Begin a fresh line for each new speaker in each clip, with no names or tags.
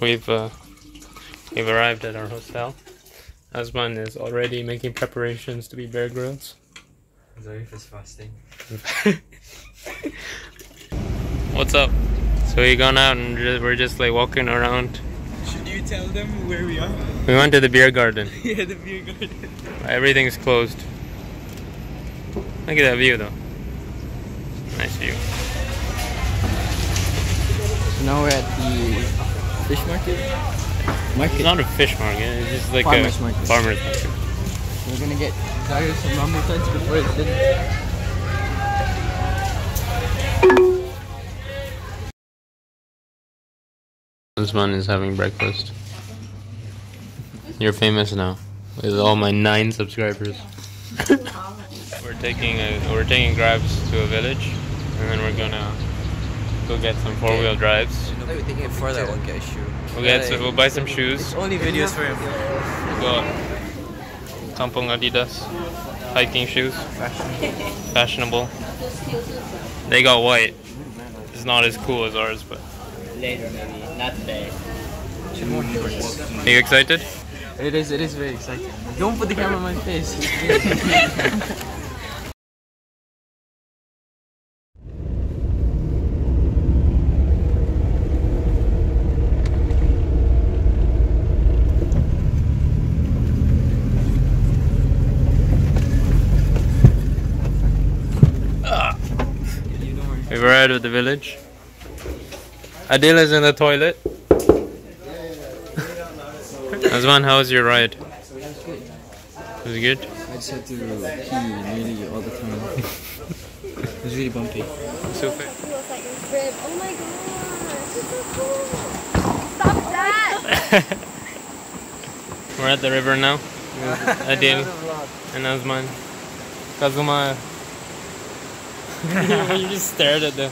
We've uh, we've arrived at our hotel. Asman is already making preparations to be Bear Grylls.
Zhariff is fasting.
What's up? So we gone out and ju- we're just like walking around.
Should you tell them where we are?
We went to the beer garden.
yeah, the beer garden.
Everything's closed. Look at that view though. Nice view.
So now we're at the fish market.
It's
Market.
not a fish market, it's just like
Farmer's
a
market.
farmer's market.
We're gonna get Zaire some rambutan before it's dinner.
Asman is having breakfast. You're famous now with all my nine subscribers. we're taking a, we're taking grabs to a village, and then we're gonna go get some four wheel drives.
No, we're taking it for that one guy's shoe.
We'll get some, we'll buy some shoes.
Only videos for him.
We'll go Kampong Adidas hiking shoes, fashionable. They got white. It's not as cool as ours, but.
Later, maybe. Not today.
Are you excited?
It is. It is very exciting. Don't put the camera on my face.
We've arrived at the village. Adil is in the toilet. Azman, how was your ride? Was it good?
I just had to pee nearly all the time. it was really bumpy.
Super.
feels like a rib. Oh my gosh, it's so cool. Stop that!
We're at the river now. Adil and Azman. Kazuma. you just stared at the.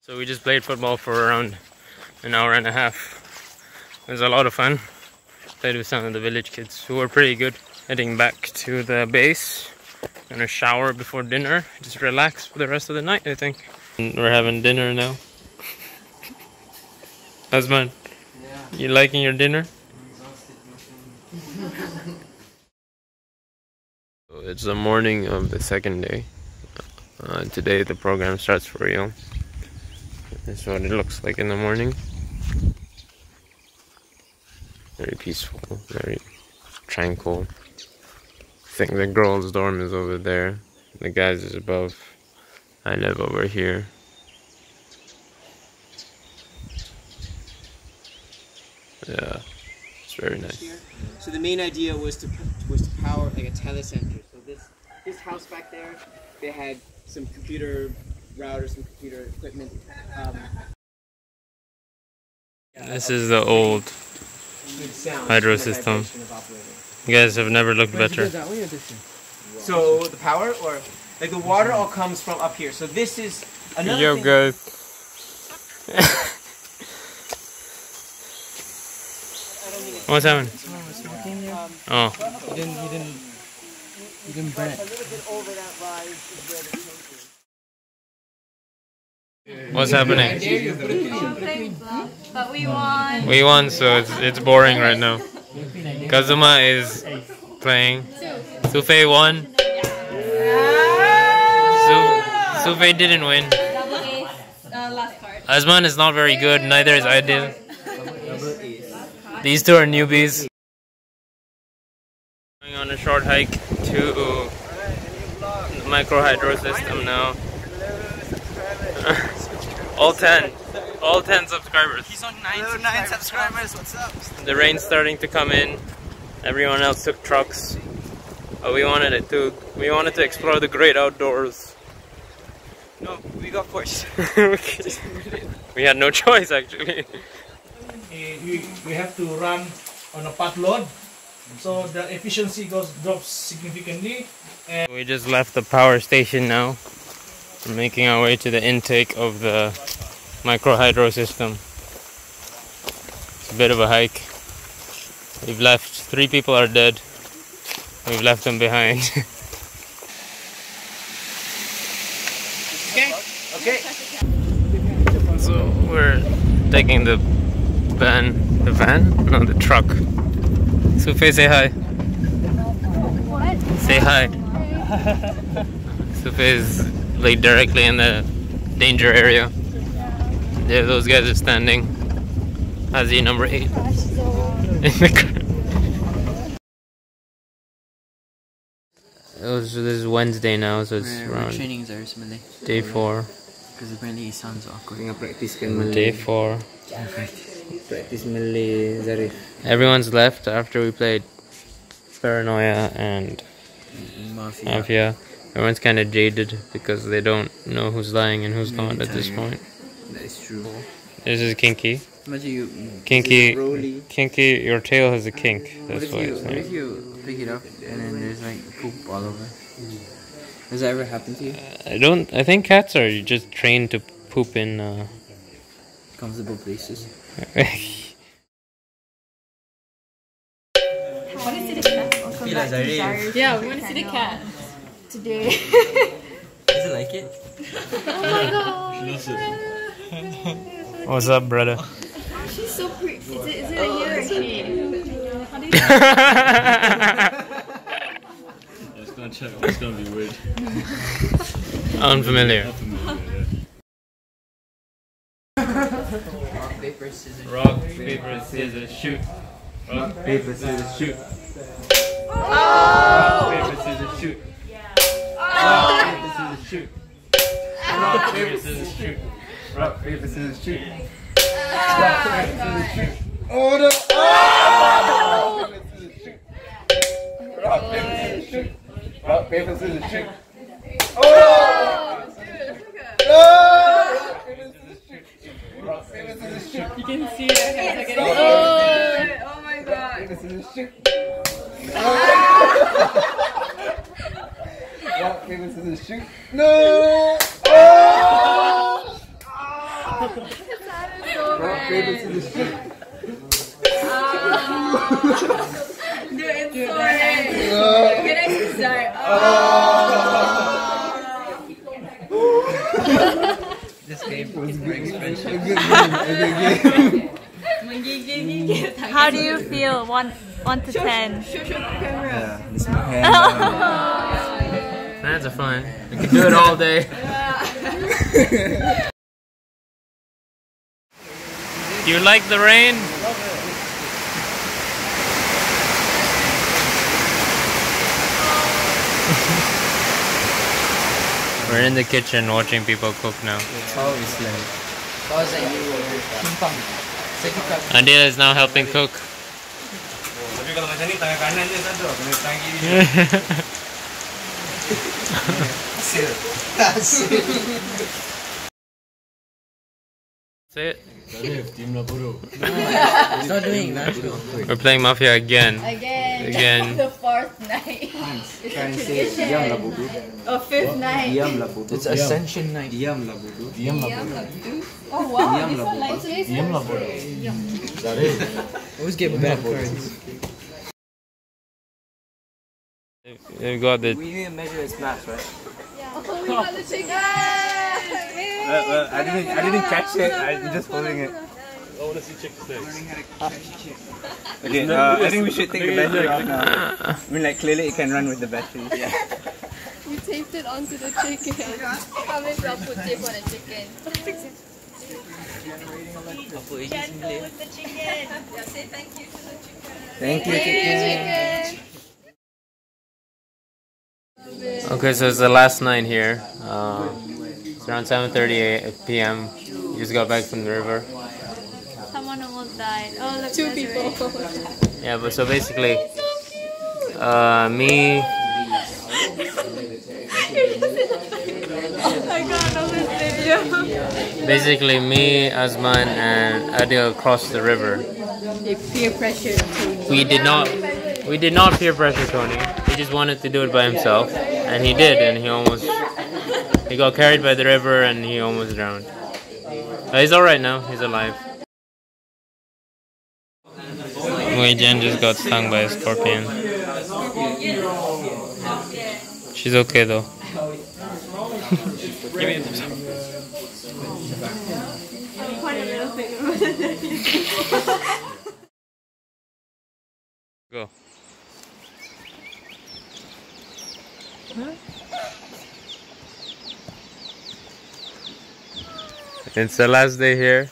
So we just played football for around an hour and a half. It was a lot of fun. Played with some of the village kids who were pretty good. Heading back to the base. Gonna shower before dinner. Just relax for the rest of the night, I think. And We're having dinner now. Husband, you liking your dinner? It's the morning of the second day. Uh, today the program starts for real. This is what it looks like in the morning. Very peaceful, very tranquil. I think the girls' dorm is over there. The guys is above. I live over here. Yeah, it's very nice.
So the main idea was to was to power like a telecenter. So this this house back there, they had some computer routers, some computer equipment. Um,
This is the old. Hydro system.
vibration of operating.
You guys have never looked better.
that way or this way?
So the power, or like the water, all comes from up here. So this is another
Yo,
thing.
guys. What's happening? Oh,
He didn't. He didn't. He didn't burn it.
what's happening?
But we won.
We won, so it's it's boring right now. Kazuma is playing. Sufei won. Su- Sufei didn't win.
Double ace. Last card.
Azman is not very good, neither is Adil. These two are newbies. Going on a short hike to the micro hydro system now. all 10. All 10 subscribers.
He's on nine, nine subscribers. What's up?
The rain's starting to come in. Everyone else took trucks. But we wanted it to we wanted to explore the great outdoors.
No, we got Porsche.
we had no choice actually.
eh, we, we have to run on a pot load so the efficiency goes drops significantly
We just left the power station now. We're making our way to the intake of the micro hydro system. It's a bit of a hike. We've left three people are dead. We've left them behind.
Okay. Okay.
So we're taking the van. The van? No, the truck. Sufe, say hi.
What?
Say hi. Sufe is like directly in the danger area. There, those guys are standing. Hazi number eight. In the car. Oh, it was, this is Wednesday now, so it's
We're, we're training Zhariff's Malay.
day four.
Because apparently he sounds awkward.
Tengah practice kan Malay.
Day four.
Practice Malay Zhariff.
Everyone's left after we played Paranoia and
Mafia.
Mafia. Everyone's kind of jaded because they don't know who's lying and who's not at this point.
That is true.
This is Kinky.
Imagine you.
Kinky. Kinky, your tail has a kink.
What
That's
if
why
you
it's
what if you pick it up and then there's like poop all over? Has that ever happened to you?
I don't. I think cats are just trained to poop in. Uh,
Comfortable places.
Want to see the cat? Welcome back to Zhariff.
Yeah, we want to see the cat.
Today.
Does it like it? oh my god.
What's up, brother?
She's so pretty. Is it, is it a oh, year?
It's gonna check. It's gonna be weird.
Unfamiliar.
Rock paper, scissors. shoot.
Rock, paper, scissors, shoot. Rock, paper, scissors, shoot. Rock, paper, scissors, shoot. Rock, paper, scissors, shoot. Rock, paper, scissors, shoot. Rock, paper, scissors, shoot.
Rock, paper, scissors, shoot.
You can see their heads are getting oh, oh my god.
Paper, scissors, shoot. Rock, paper, scissors, shoot. No! Oh! Rock, paper, scissors, shoot. Ah.
Dude, it's so red. Get it start.
This game is very expensive.
A good game, a good game.
Menggigil-gigil.
How do you feel? One, one to ten.
Show, show the camera.
Yeah, this my hand.
That's a fun. We can do it all day. you like the rain? We're in the kitchen watching people cook now.
Always like. How was that you? Timpang. Second cup.
Adil is now helping cook.
Tapi kalau macam ni tangan kanan je tak ada, kena tangan kiri.
Hasil. Hasil.
Say it.
Tim lah.
Stop doing that.
We're playing Mafia again.
Again.
Again.
The fourth night.
Try and say, diam lah bodoh.
Oh, fifth night.
Diam lah.
It's Ascension night.
Diam lah bodoh.
Diam lah bodoh.
Oh wow,
Diam
this
lah
one like this.
Diam lah bodoh. Zhariff.
Always get bad cards.
We've got the
We need to measure its mass, right? Yeah.
Oh, we got the chicken.
Uh, I didn't, I didn't catch it. I'm just holding it.
I wanna see chick sticks.
Okay, uh, I think we should take the battery out now. I mean, like clearly it can run with the battery. Yeah.
We taped it onto the chicken. How many people put tape on a chicken?
Thank you, chicken. Thank you chicken.
Okay, so it's the last night here. Uh, it's around 7:30 p.m. We just got back from the river.
Someone died. Oh, look.
Two people.
right.
Yeah, but so basically, uh, me,
I got on this video.
basically me, Asman, and Adil crossed the river.
They peer pressure
We did not, we did not peer pressure Tony. He just wanted to do it by himself, and he did, and he almost, he got carried by the river, and he almost drowned. But he's all right now. He's alive. Wei Jen just got stung by a scorpion. She's okay though.
Point a middle finger.
Go. It's the last day here.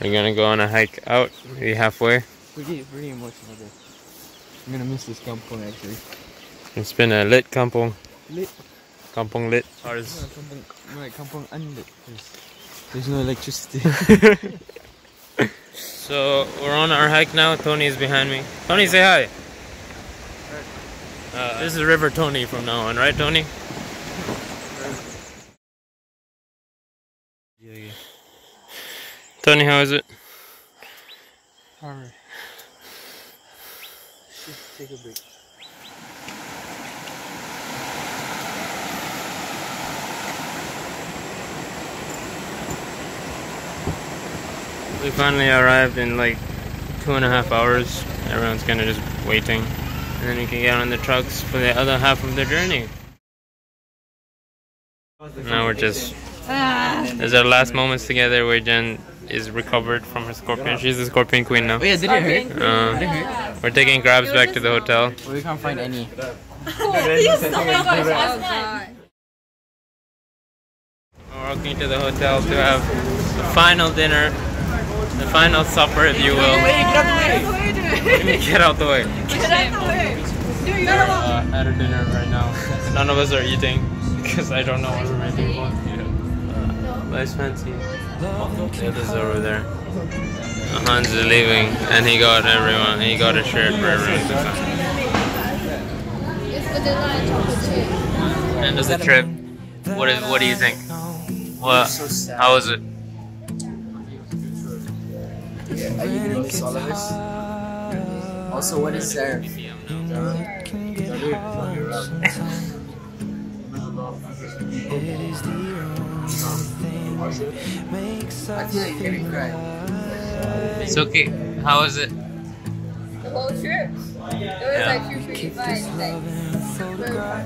We're gonna go on a hike out, maybe halfway.
Pretty, pretty emotional day. I'm gonna miss this kampong actually.
It's been a lit kampong.
Lit?
Kampong lit. Ours.
kampong, no, like kampong unlit. There's, there's no electricity.
So we're on our hike now. Tony is behind me. Tony, say hi. Uh, this is River Tony from now on, right, Tony?
yeah, yeah.
Tony, how is it?
Alright. Should take a break.
We finally arrived in like two and a half hours. Everyone's kind of just waiting. And then we can get on the trucks for the other half of the journey. Now we're just. Ah. There's our last moments together where Jen is recovered from her scorpion. She's the scorpion queen now.
Oh yeah, did it hurt?
Uh, we're taking grabs back to the hotel.
Well, we can't find any.
We're walking to the hotel to have the final dinner, the final supper, if you will. Get out the way. Get We're uh, at a dinner right now. None of us are eating because I don't know what we're making for. Uh, Nice fancy. The others are over there. Hans is leaving, and he got everyone. He got a shirt for everyone to sign.
It's vanilla and chocolate chip.
End of the trip. What is? What do you think? What? How was it?
Are you gonna miss all of this? Also, what is there? I feel like you're gonna cry.
It's okay. How was it?
The whole trip. It was actually pretty fun. Like, super fun.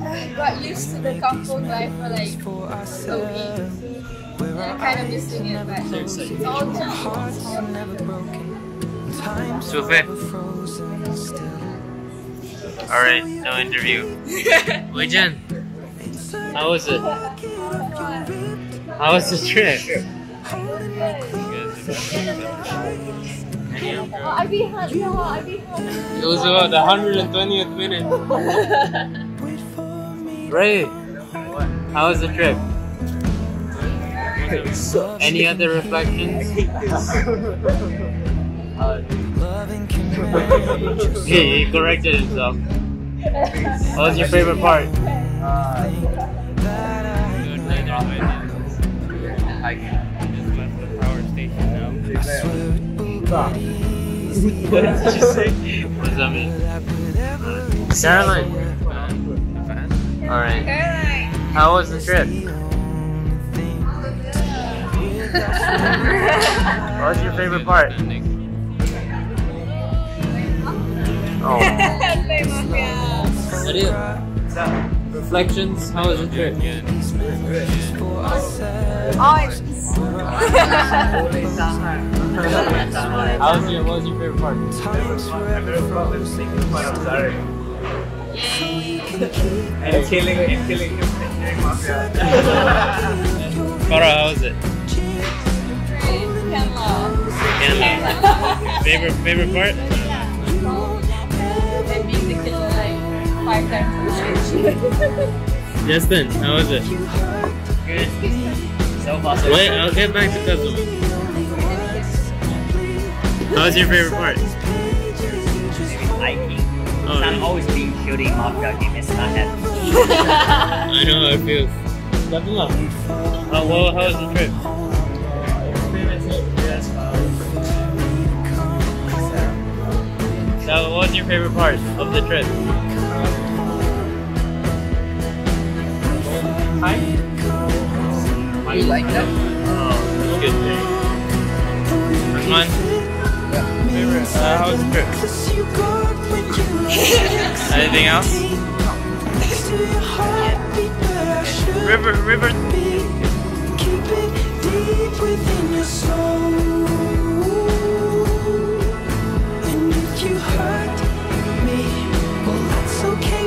I got used to the kampong life for like a week. And I'm kind of missing it, but it's all chill.
Sufe. Alright, no interview. Wait, Jen. How was it? How was the trip?
I be hot. No, I be hot.
It was about the 120th minute. Ray, how was the trip? Any other reflections? he, he corrected himself. What was your favorite part? I just left the power station now. what did you say? What does that mean? Caroline. Alright. How was the trip? what was your favorite part? Oh. What? Reflections? How was the trip? How was your, what was your favorite part?
And killing, and killing him, and killing mafia.
Farah, how was it? Canada. favorite favorite part? Justin, how was it?
Good. So so
Wait, I'll get back to Kazuma. How was your favorite part?
hiking.
Oh,
I'm
really?
always being shooting mafia game. It's not that.
I know how it feels. Kazuma, how, well, how was the trip? So, what was your favorite part of the trip? Hi.
Do you like that?
Oh, good day. Yeah. Favorite, uh, how was the trip? Anything else? River, river. Keep it deep within your soul. And if you hurt me, well, that's okay.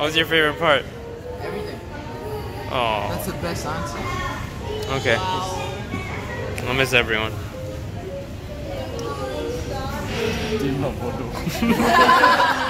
What was your favorite part?
Everything.
Oh,
That's the best answer.
okay. I'll miss everyone.
Team na bodoh.